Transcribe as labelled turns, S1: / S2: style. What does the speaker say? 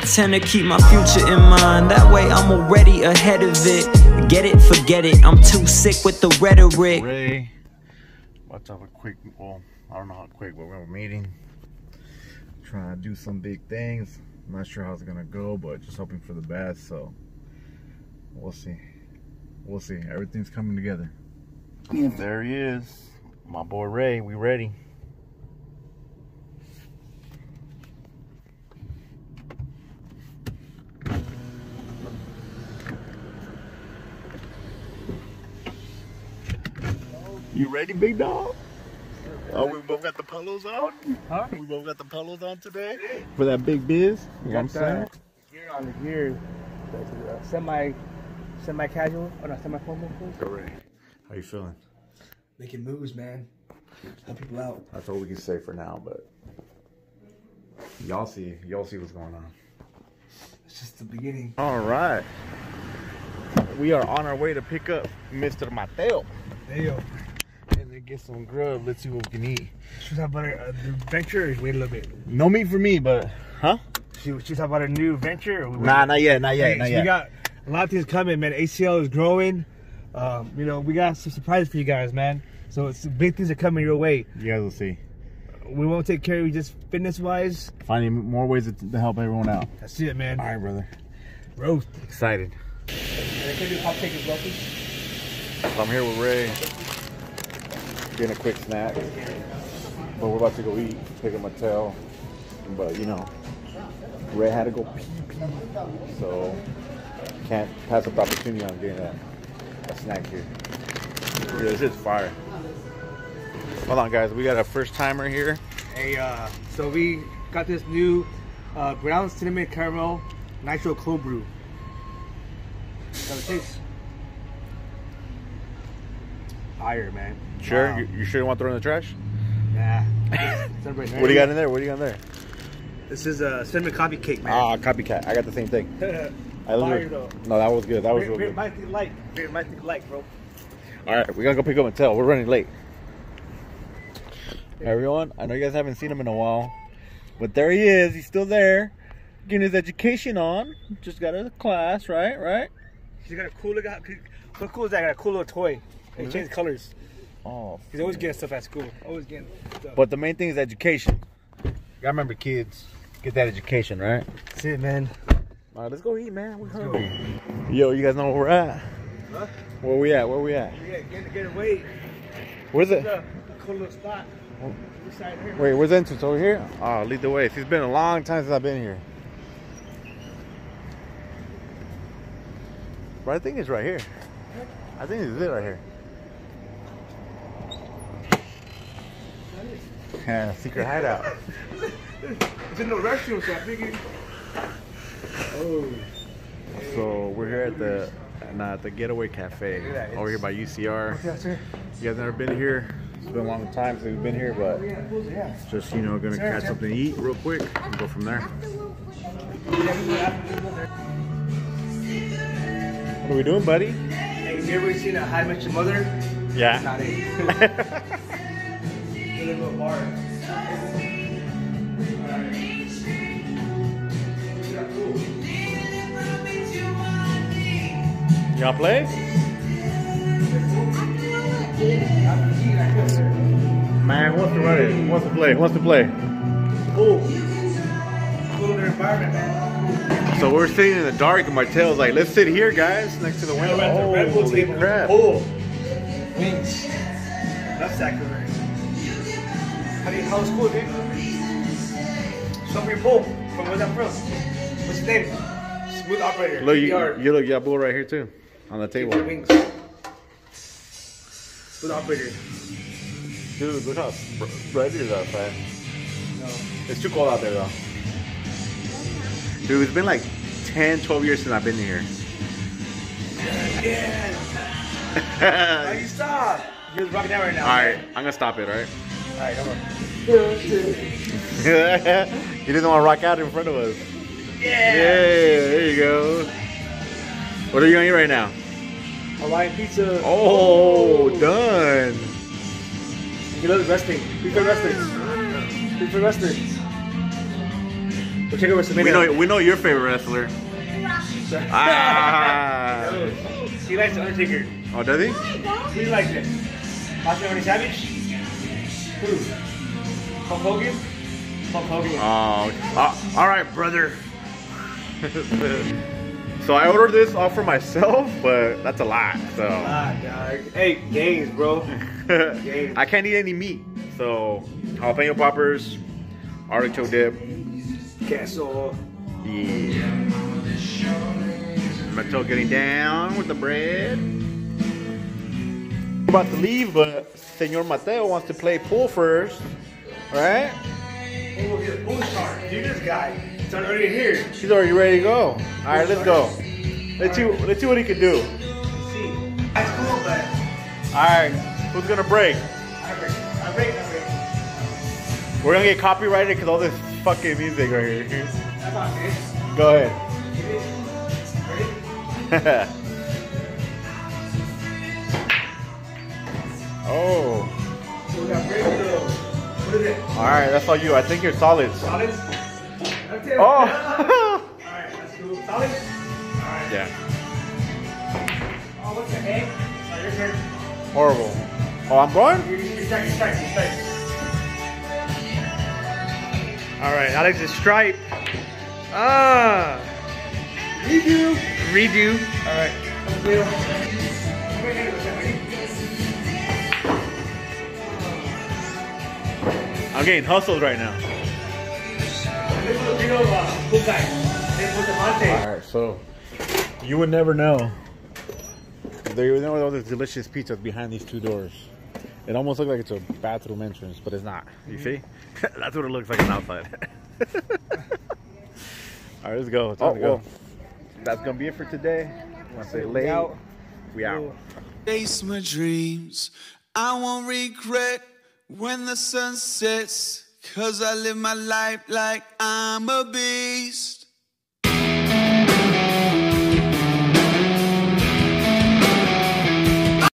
S1: I tend to keep my future in mind. That way I'm already ahead of it. Get it, forget it. I'm too sick with the rhetoric.
S2: Ray, about to have a quick, well, I don't know how quick, but we're meeting. Trying to do some big things. I'm not sure how it's gonna go, but just hoping for the best. So we'll see. We'll see. Everything's coming together. There he is, my boy Ray. We ready? You ready, big dog? Oh, we both got the polos on?
S3: Huh?
S2: We both got the polos on today? For that big biz? You know what I'm saying?
S3: Gear on the gear. Uh, semi, semi casual. Oh no, semi formal.
S2: Correct. How you feeling?
S3: Making moves, man. Help people out.
S2: That's all we can say for now, but y'all see, y'all see what's going on.
S3: It's just the beginning.
S2: All right. We are on our way to pick up Mr. Mateo
S3: Damn.
S2: And then get some grub. Let's see what we can eat.
S3: She was talking about her uh, new venture. Or wait a little bit.
S2: No meat for me, but huh?
S3: She, she was talking about her new venture. Or
S2: Nah, not yet, not yet,
S3: Hey,
S2: not
S3: so
S2: yet.
S3: We got a lot of things coming, man. ACL is growing. Um, you know, we got some surprises for you guys, man. So it's big things are coming your way.
S2: you guys will see.
S3: We won't take care of you just fitness wise.
S2: Finding more ways to, to help everyone out.
S3: That's it, man.
S2: All right, brother.
S3: Roast.
S2: Excited.
S3: And can do pop cake as well, please.
S2: So I'm here with Ray. Getting a quick snack. But we're about to go eat, pick up Mattel. But you know, Ray had to go pee pee. So can't pass up the opportunity on getting a, a snack here. Yeah, this is fire. Hold on guys, we got a first timer here.
S3: Hey, uh, so we got this new uh, ground cinnamon caramel nitro cold brew. How it tastes? Fire, man.
S2: Sure?
S3: Wow.
S2: You, you sure you want to throw in the trash?
S3: Nah.
S2: What do you got in there? What do you got in there?
S3: This is a cinnamon coffee cake, man.
S2: Ah, copycat. I got the same thing. I
S3: Fire though.
S2: no, that was good. That was real good.
S3: might think like. Beer might think like, bro.
S2: All right, we gotta go pick up Mattel. We're running late. Everyone, I know you guys haven't seen him in a while, but there he is. He's still there, getting his education on. Just got out of class, right? Right?
S3: He's got a cool little. How cool is that? Got a cool little toy. He changed colors.
S2: Oh,
S3: He's always getting stuff at school. Always getting stuff.
S2: but the main thing is education. You gotta remember, kids, get that education, right?
S3: That's it, man.
S2: All right, let's go eat, man. We're hungry. Yo, you guys know where we're at?
S3: Huh?
S2: Where we at? Where we at?
S3: Yeah, get, get away.
S2: Where's it?
S3: It's a, a cool little spot.
S2: Oh.
S3: Here.
S2: Wait, where's the entrance? Over here? Oh, lead the way. It's been a long time since I've been here. But I think it's right here. I think it's it right here. Yeah, secret hideout.
S3: It's in the restroom, so I figured. Oh.
S2: So we're here at the nah, at the Getaway Cafe over here by UCR. You guys never been here? It's been a long time since we've been here, but oh,
S3: Yeah.
S2: just you know, gonna catch something to eat real quick and go from there. What are we doing, buddy?
S3: Hey, you ever seen a How I Met Your Mother?
S2: Yeah.
S3: Not it. Get into a bar.
S2: You wanna play? Man, who wants to run it? Who wants to play? Who wants to play?
S3: Cool. Cool environment, man.
S2: So we're sitting in the dark, and Martel's like, "Let's sit here, guys, next to the window."
S3: Red, the Red Bull
S2: Holy
S3: table.
S2: crap!
S3: Pool. Wings. That's sacrilege. How do you, how's school, dude? Show me your pool. From where's that from? What's his name? Smooth operator.
S2: Look, you,
S3: PPR.
S2: you look, you got bull right here too, on the table.
S3: Wings. Smooth operator.
S2: Dude, look how bright it is outside.
S3: No.
S2: It's too cold out there though. Dude, it's been like 10, 12 years since I've been here.
S3: Yeah. How you stop? You're rocking out right now.
S2: Alright, I'm gonna stop it, alright?
S3: Alright, come on.
S2: he doesn't want to rock out in front of us.
S3: Yeah.
S2: Yay, there you go. What are you gonna eat right now?
S3: Hawaiian pizza.
S2: Oh, done.
S3: You love wrestling. Prefer wrestling. Prefer wrestling. We'll check WrestleMania.
S2: We know we know your favorite wrestler. Ah.
S3: He likes the Undertaker.
S2: Oh, does he?
S3: Who likes it. Macho Savage? Who? Hulk Hogan? Hulk Hogan.
S2: Oh, uh, all right, brother. so I ordered this all for myself, but that's a lot. So
S3: Ah, dog. Hey, games, bro. Games.
S2: I can't eat any meat. So jalapeno poppers, artichoke dip.
S3: Castle.
S2: Yeah. Mateo getting down with the bread. About to leave, but Senor Mateo wants to play pool first, right?
S3: He's a pool star. Dude, this guy. It's already here.
S2: He's already ready to go. All right, let's go. Let's see. Let's see what he can do.
S3: See. That's cool, but
S2: All right, who's gonna break?
S3: I break. I break. I break.
S2: We're gonna get copyrighted because all this fucking music right here.
S3: That's not good.
S2: Go ahead.
S3: Ready?
S2: oh,
S3: So we got. What is it?
S2: all right, that's all you. I think you're solid.
S3: Solids? Okay.
S2: Oh,
S3: Alright, that's cool. Solid? Alright.
S2: yeah,
S3: Oh, what the heck? Oh, your turn.
S2: horrible. Oh, I'm going.
S3: You're, you're strike, you're strike, you're strike. Alright, Alex is stripe. Ah! Redo! Redo. Alright.
S2: I'm getting hustled right now. All right, so you would never know. There would know all the delicious pizzas behind these two doors. It almost looks like it's a bathroom entrance, but it's not. You see? That's what it looks like on outside. all right, let's go. Time
S3: Oh,
S2: to go.
S3: well.
S2: That's gonna be it for today. I want to say
S3: We out.
S2: We out.
S4: chase my dreams. I won't regret when the sun sets. Cause I live my life like I'm a beast.